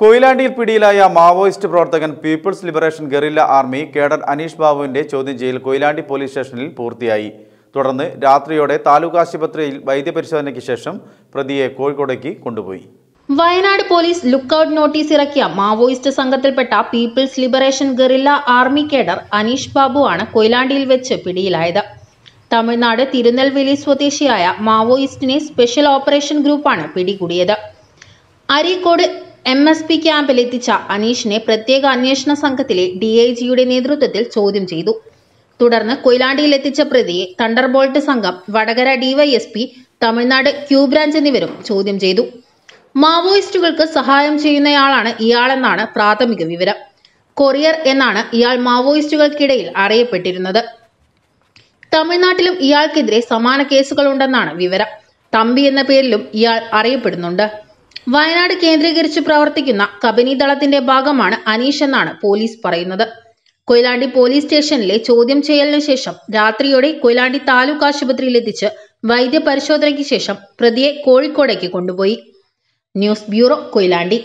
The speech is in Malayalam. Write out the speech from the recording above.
കൊയിലാണ്ടിയിൽ പിടിയിലായ മാവോയിസ്റ്റ് പ്രവർത്തകൻ people's liberation guerrilla army cadre Aneesh ബാബുവിന്റെ ചോദ്യം ചെയ്യൽ കൊയിലാണ്ടി പോലീസ് സ്റ്റേഷനിൽ പൂർത്തിയായി. തുടർന്ന് രാത്രിയോടെ താലൂക്ക് ആശുപത്രിയിൽ വൈദ്യപരിശോധനയ്ക്ക് ശേഷം പ്രതിയെ കോഴിക്കോടേക്ക് കൊണ്ടുപോയി. വയനാട് പോലീസ് ലുക്കൌട്ട് നോട്ടീസ് ഇറക്കിയ Maoist സംഘത്തിൽപ്പെട്ട people's liberation guerrilla army cadre Aneesh Babu ആണ് കൊയിലാണ്ടിയിൽ വെച്ച് പിടിയിലായത്. തമിഴ്നാട് തിരുനെൽവേലി സ്വദേശിയായ മാവോയിസ്റ്റിനെ സ്പെഷ്യൽ ഓപ്പറേഷൻ ഗ്രൂപ്പാണ് പിടികൂടിയത്. അരീക്കോട് എം എസ് പി ക്യാമ്പിൽ എത്തിച്ച അനീഷിനെ പ്രത്യേക അന്വേഷണ സംഘത്തിലെ ഡി ഐ ജിയുടെ നേതൃത്വത്തിൽ ചോദ്യം ചെയ്തു. തുടർന്ന് കൊയിലാണ്ടിയിൽ എത്തിച്ച പ്രതിയെ തണ്ടർബോൾട്ട് സംഘം Vadakara DYSP Tamil Nadu Q branch എന്നിവരും ചോദ്യം ചെയ്തു. മാവോയിസ്റ്റുകൾക്ക് സഹായം ചെയ്യുന്നയാളാണ് ഇയാളെന്നാണ് പ്രാഥമിക വിവരം. കൊറിയർ എന്നാണ് ഇയാൾ മാവോയിസ്റ്റുകൾക്കിടയിൽ അറിയപ്പെട്ടിരുന്നത്. തമിഴ്നാട്ടിലും ഇയാൾക്കെതിരെ സമാന കേസുകളുണ്ടെന്നാണ് വിവരം. തമ്പി എന്ന പേരിലും ഇയാൾ അറിയപ്പെടുന്നുണ്ട്. വയനാട് കേന്ദ്രീകരിച്ച് പ്രവർത്തിക്കുന്ന കബനി ദളത്തിന്റെ ഭാഗമാണ് അനീഷ് എന്നാണ് പോലീസ് പറയുന്നത്. കൊയിലാണ്ടി പോലീസ് സ്റ്റേഷനിലെ ചോദ്യം ചെയ്യലിന് ശേഷം രാത്രിയോടെ കൊയിലാണ്ടി താലൂക്ക് ആശുപത്രിയിൽ എത്തിച്ച് വൈദ്യപരിശോധനയ്ക്ക് ശേഷം പ്രതിയെ കോഴിക്കോടേക്ക് കൊണ്ടുപോയി. News bureau Koyilandy.